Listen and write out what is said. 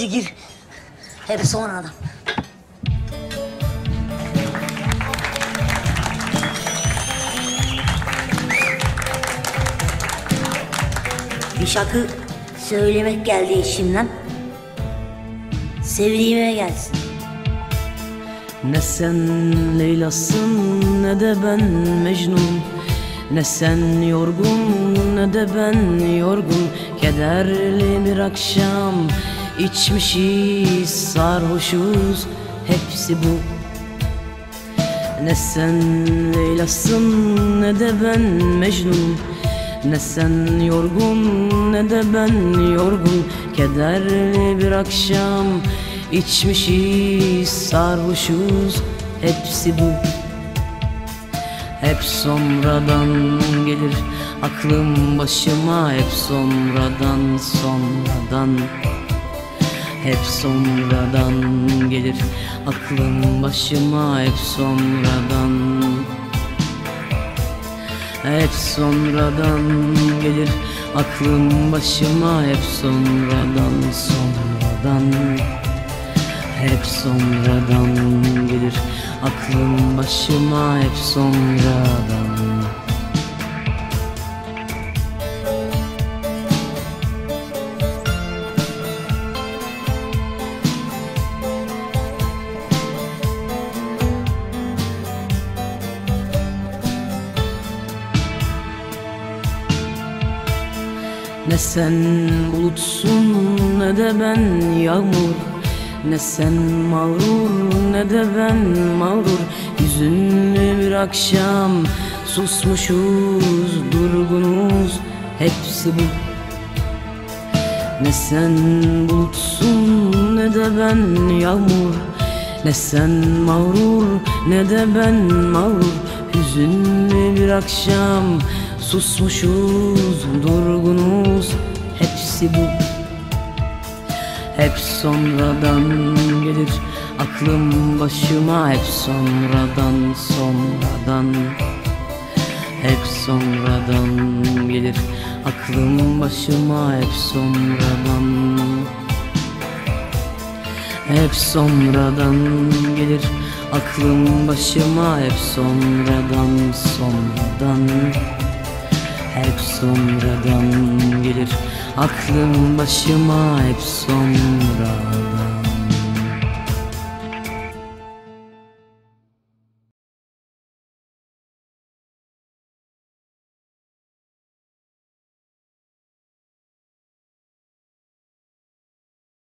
Hadi gir. Hep sonradan. Bir şarkı söylemek geldi içimden. Sevdiğime gelsin. Ne sen Leyla'sın ne de ben Mecnun Ne sen yorgun ne de ben yorgun Kederli bir akşam içmişiz sarhoşuz Hepsi bu. Ne sen Leyla'sın ne de ben Mecnun. Ne sen yorgun ne de ben yorgun. Kederli bir akşam içmişiz sarhoşuz Hepsi bu. Hep sonradan gelir aklım başıma Hep sonradan sonradan hep sonradan gelir. Aklım başıma hep sonradan hep sonradan gelir. Aklım başıma hep sonradan sonradan hep sonradan gelir. Aklım başıma hep sonradan Ne sen bulutsun ne de ben yağmur. Ne sen mağrur ne de ben mağrur. Hüzünlü bir akşam susmuşuz durgunuz. Hepsi bu. Ne sen bulutsun ne de ben yağmur. Ne sen mağrur ne de ben mağrur. Hüzünlü bir akşam susmuşuz durgunuz. Hepsi bu. Hep sonradan gelir aklım başıma. Hep sonradan sonradan. Hep sonradan gelir aklım başıma. Hep sonradan. Hep sonradan gelir aklım başıma. Hep sonradan sonradan sonradan gelir. Aklım başıma hep sonra